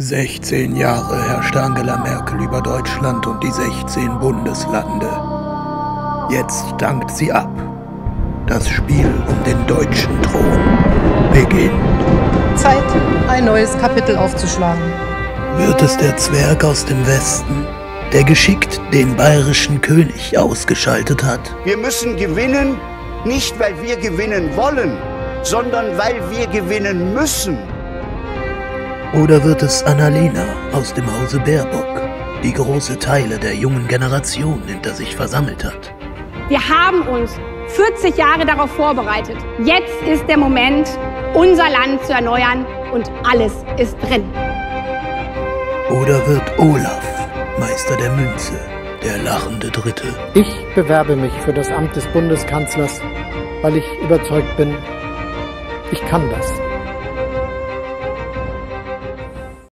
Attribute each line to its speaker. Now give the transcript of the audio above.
Speaker 1: 16 Jahre herrscht Angela Merkel über Deutschland und die 16 Bundeslande. Jetzt dankt sie ab. Das Spiel um den deutschen Thron beginnt.
Speaker 2: Zeit, ein neues Kapitel aufzuschlagen.
Speaker 1: Wird es der Zwerg aus dem Westen, der geschickt den bayerischen König ausgeschaltet hat?
Speaker 3: Wir müssen gewinnen, nicht weil wir gewinnen wollen, sondern weil wir gewinnen müssen.
Speaker 1: Oder wird es Annalena aus dem Hause Baerbock, die große Teile der jungen Generation hinter sich versammelt hat?
Speaker 4: Wir haben uns 40 Jahre darauf vorbereitet. Jetzt ist der Moment, unser Land zu erneuern und alles ist drin.
Speaker 1: Oder wird Olaf Meister der Münze, der lachende Dritte?
Speaker 5: Ich bewerbe mich für das Amt des Bundeskanzlers, weil ich überzeugt bin, ich kann das.